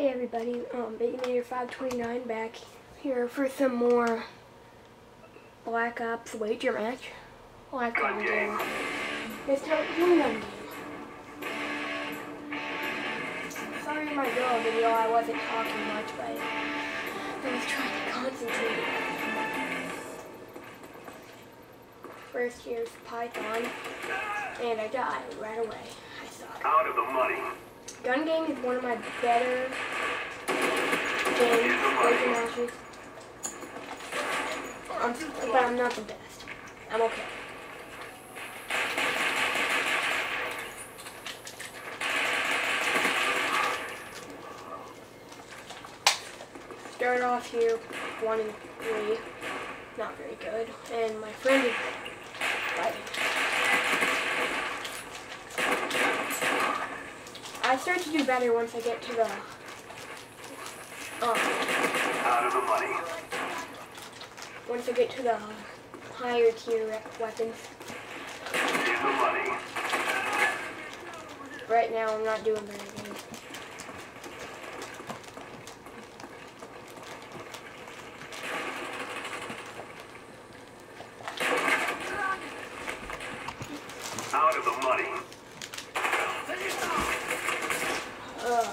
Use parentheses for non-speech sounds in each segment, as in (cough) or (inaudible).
Hey everybody, um, Baconator 529 back here for some more Black Ops wager match. Live game. It's time. Sorry my girl video I wasn't talking much, but I was trying to concentrate. First here's Python, and I died right away. I suck. Out of the money. Gun game is one of my better games, matches. I'm, but I'm not the best. I'm okay. Start off here, one and three. Not very good. And my friend is fighting. I start to do better once I get to the um, Out of the money. once I get to the higher tier weapons. In the money. Right now I'm not doing very good. Out of the money. Oh god.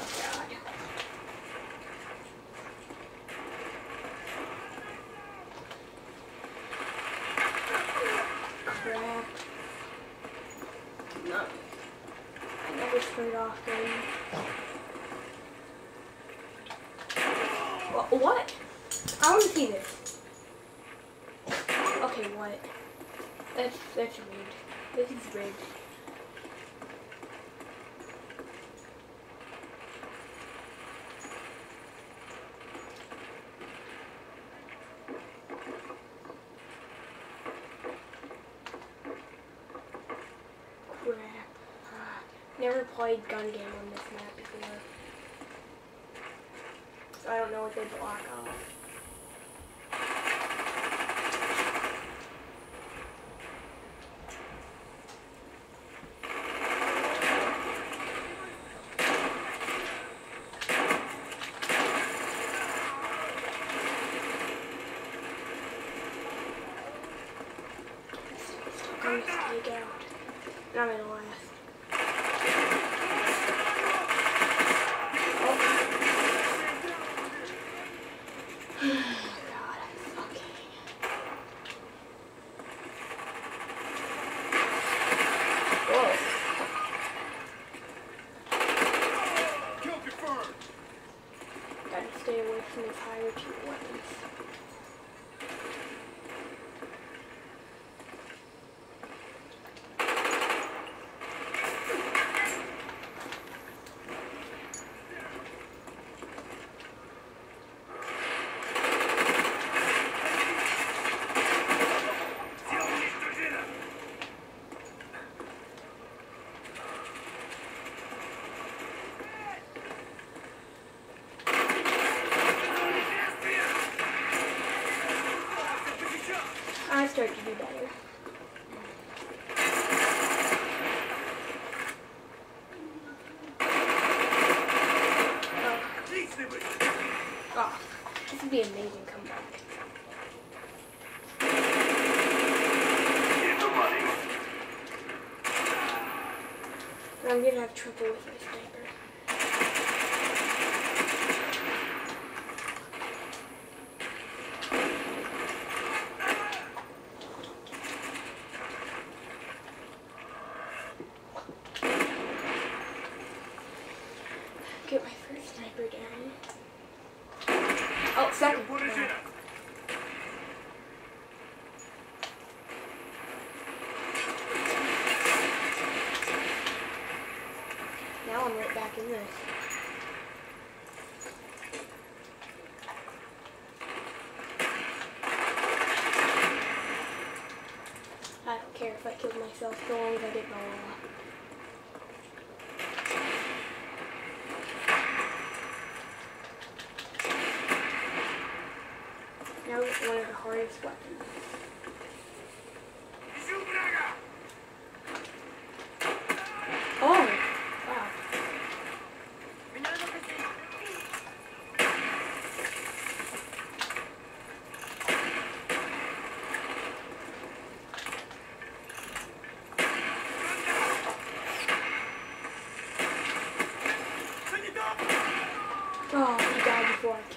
Crap. No. I never off. Wha- What? I want to see this. Okay, what? That's that's rigged. This is rigged. Crap. Ah, Never played gun game on this map before. So I don't know what they block off. I'm gonna. Not gonna last. These higher tier weapons. I start to do better. Oh, oh, this would be an amazing comeback. In the money. But I'm gonna have trouble with my sniper. Get my first sniper down. Oh, second. Put us in. Now I'm right back in this. I don't care if I kill so I wall. Now it's one of the hardest weapons. Oh, wow.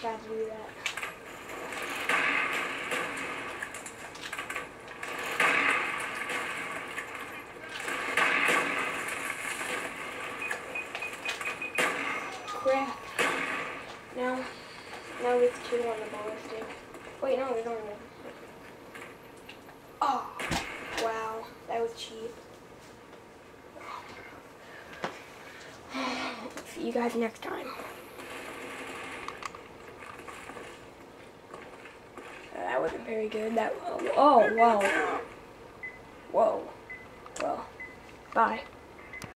just had to do that. Crap. Now, now there's two on the ballistic. Wait, no, there's only one. Oh, wow, that was cheap. (sighs) See you guys next time. Uh, That wasn't very good. That oh, whoa, whoa, whoa. Well, bye.